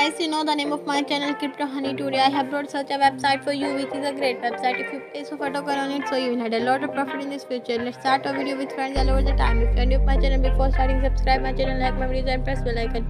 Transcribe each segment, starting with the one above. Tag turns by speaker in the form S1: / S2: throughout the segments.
S1: As you know the name of my channel Crypto Honey today I have brought such a website for you which is a great website. If you place a photo on it so you will have a lot of profit in this future. Let's start our video with friends all over the time. If you are new to my channel before starting subscribe my channel like my videos and press bell icon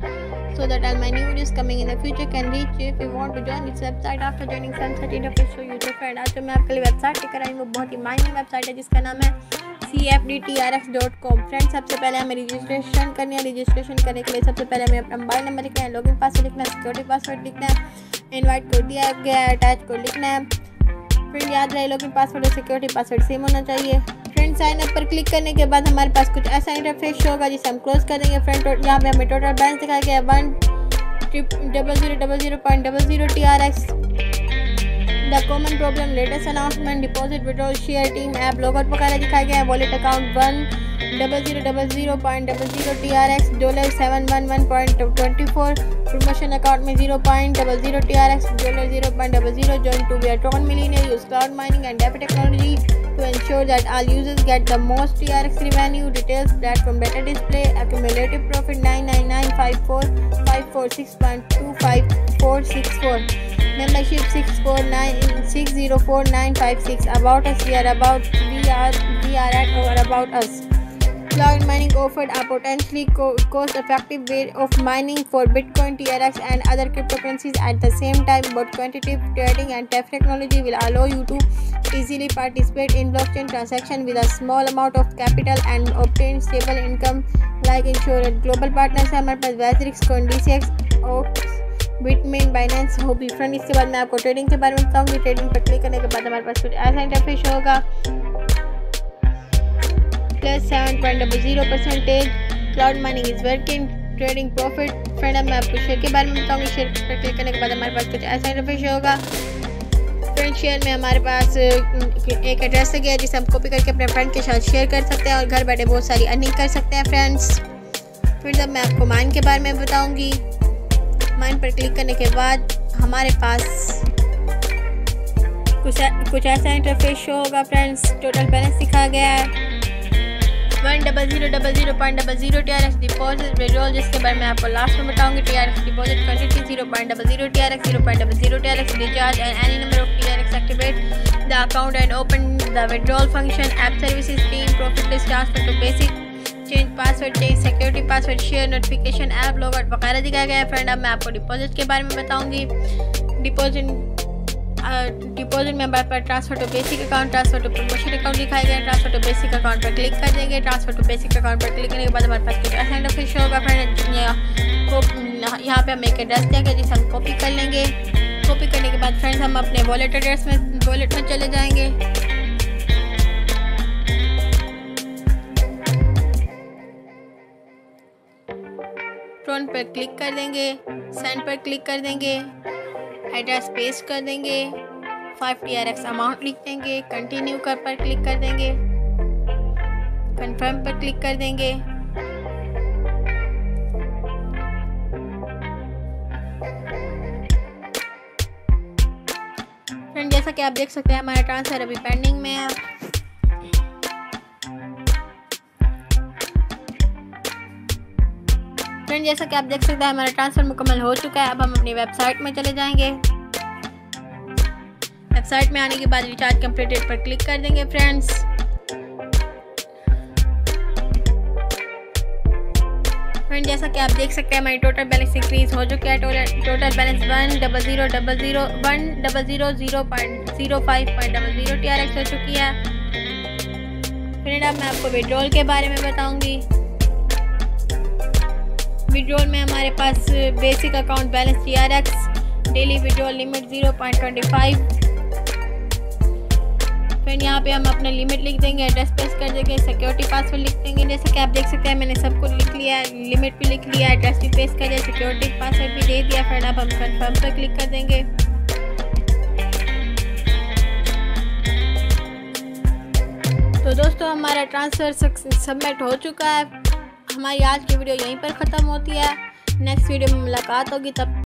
S1: so that all my new videos coming in the future can reach you. If you want to join this website after joining Sunset Interface show you तो friend आज जो मैं आपके लिए website लेकर आई वो बहुत ही mining website है जिसका नाम है C F D T R X dot com friend सबसे पहले हमें रजिस्ट्रेशन करनी है। रजिस्ट्रेशन करने के लिए सबसे पहले हमें अपना मोबाइल नंबर लिखना है लॉगिन पासवर्ड लिखना है सिक्योरिटी पासवर्ड लिखना है इनवाइट कोड दिया गया है अटैच कोड लिखना है। फ्रेंड याद रहे लॉगिन पासवर्ड और सिक्योरिटी पासवर्ड सेम होना चाहिए। फ्रेंड साइन अप पर क्लिक करने के बाद हमारे पास कुछ ऐसा इंटरफेस होगा जिसे हम क्लोज कर देंगे। फ्रेंड यहाँ पे हमें टोटल बैलेंस दिखाया गया है। One double zero double zero point double zero T R X the common problem latest announcement deposit withdrawal share team app logout वगैरह दिखाया गया है wallet account one double zero double zero point double zero T R X dollar seven one one point twenty four promotion account में zero point double zero T R X dollar zero point double zero join to be tone million use cloud mining and deep technology to ensure that all users get the most TRX revenue. Details, platform better display, accumulative profit 9995456.25464 membership 649604956 about us we are about we are we are at or about us cloud mining offered a potentially co cost effective way of mining for bitcoin trx and other cryptocurrencies at the same time but quantitative trading and tech technology will allow you to easily participate in blockchain transaction with a small amount of capital and obtain stable income like insurance global partners Patrick OX. Bitmain, Binance, Huobi. Friend इसके बाद मैं आपको trading के बारे में बताऊँगी। Trading पर click करने के बाद हमारे पास कुछ ऐसा इंटरफेस होगा। Plus seven point double zero percentage cloud mining is working trading profit friend अब मैं आपको शेयर के बारे में बताऊँगी। शेयर पर क्लिक करने के बाद हमारे पास कुछ ऐसा इंटरफेस होगा। फ्रेंड शेयर में हमारे पास एक एड्रेस गया जिसे हम कॉपी करके अपने फ्रेंड के साथ शेयर कर सकते हैं और घर बैठे बहुत सारी अर्निंग कर सकते हैं फ्रेंड्स फ्रेंड्स अब मैं आपको माइन के बारे में बताऊँगी। माइन पर क्लिक करने के बाद हमारे पास कुछ आ, कुछ ऐसा इंटरफेस शो होगा फ्रेंड्स टोटल बैलेंस दिखा गया है. One double zero double zero point double zero T R X deposit withdrawal जिसके बारे में आपको लास्ट में बताऊँगी. T R X deposit quantity zero point double zero T R X zero point double zero T R X recharge and any number of T R X activate the account and open the withdrawal function list transfer to basic change password change security password share notification app logout वगैरह दिखाया गया है। Friend अब मैं आपको deposit के बारे में बताऊँगी। डिपॉजिट डिपॉजिट में हमारे transfer to basic account transfer to promotion account दिखाई गया ट्रांसफ़र टू बेसिक अकाउंट पर क्लिक कर देंगे। ट्रांसफ़र टू बेसिक अकाउंट पर क्लिक करने के बाद हमारे पास कुछ ऐसा इंटरफेस होगा फ्रेंड यहाँ पे हम एक एड्रेस देंगे, जिसे हम कॉपी कर लेंगे। कॉपी करने के बाद फ्रेंड्स हम अपने वॉलेट एड्रेस में वॉलेट में चले जाएँगे। पर क्लिक कर देंगे सेंड पर क्लिक कर देंगे एड्रेस पेस्ट कर देंगे five T R X amount लिख देंगे कंटिन्यू कर पर क्लिक कर देंगे कंफर्म पर क्लिक कर देंगे। फ्रेंड जैसा कि आप देख सकते हैं, हमारा ट्रांसफ़र अभी पेंडिंग में है। फ्रेंड, जैसा कि आप देख सकते हैं, हमारा ट्रांसफ़र मुकम्मल हो चुका है। अब हम अपनी वेबसाइट में चले जाएँगे। वेबसाइट में आने के बाद रिचार्ज कंप्लीटेड पर क्लिक कर देंगे फ्रेंड्स फ्रेंड जैसा कि आप देख सकते हैं, हमारी टोटल बैलेंस इंक्रीज हो चुका है। Total balance one double zero double zero one double zero zero point zero five point double zero T R X हो चुकी है। फ्रेंड अब मैं आपको विड्रॉल के बारे में बताऊँगी। विड्रॉल में हमारे पास basic account balance T R X daily withdrawal limit zero point twenty five फिर यहाँ पे हम अपना लिमिट लिख देंगे एड्रेस पेस्ट कर देंगे सिक्योरिटी पासवर्ड लिख देंगे। जैसे कि आप देख सकते हैं, मैंने सब कुछ लिख लिया लिमिट भी लिख लिया एड्रेस भी पेस्ट कर दिया सिक्योरिटी पासवर्ड भी दे दिया। फिर आप हम कन्फर्म पर क्लिक कर देंगे। तो दोस्तों, हमारा ट्रांसफ़र सबमिट हो चुका है। हमारी आज की वीडियो यहीं पर ख़त्म होती है। नेक्स्ट वीडियो में मुलाकात होगी, तब